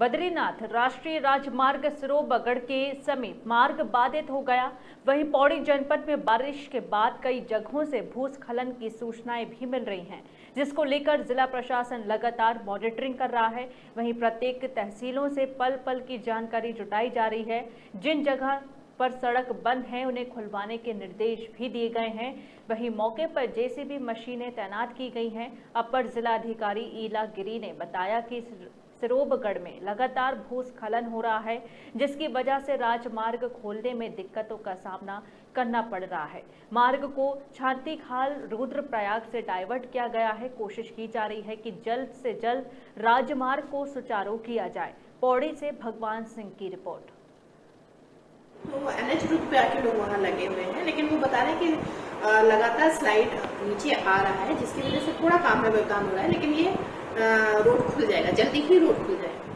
बद्रीनाथ राष्ट्रीय राजमार्ग सिरोबगढ़ के समीप मार्ग बाधित हो गया। वहीं पौड़ी जनपद में बारिश के बाद कई जगहों से भूस्खलन की सूचनाएँ भी मिल रही हैं, जिसको लेकर जिला प्रशासन लगातार मॉनिटरिंग कर रहा है। वहीं प्रत्येक तहसीलों से पल पल की जानकारी जुटाई जा रही है। जिन जगह पर सड़क बंद है, उन्हें खुलवाने के निर्देश भी दिए गए हैं। वहीं मौके पर जेसीबी मशीनें तैनात की गई हैं। अपर जिलाधिकारी ईला गिरी ने बताया कि सिरोबगढ़ में लगातार भूस्खलन हो रहा है, जिसकी वजह से राजमार्ग खोलने में दिक्कतों का सामना करना पड़ रहा है। मार्ग को छाती खाल रुद्रप्रयाग से डाइवर्ट किया गया है। कोशिश की जा रही है कि जल्द से जल्द राजमार्ग को सुचारू किया जाए। पौड़ी से भगवान सिंह की रिपोर्ट। तो एन एच रूट पे आके लोग वहाँ लगे हुए हैं, लेकिन वो बता रहे हैं कि लगातार स्लाइड नीचे आ रहा है, जिसकी वजह से थोड़ा काम में काम हो रहा है, लेकिन ये रोड खुल जाएगा जल्दी ही रोड खुल जाएगा।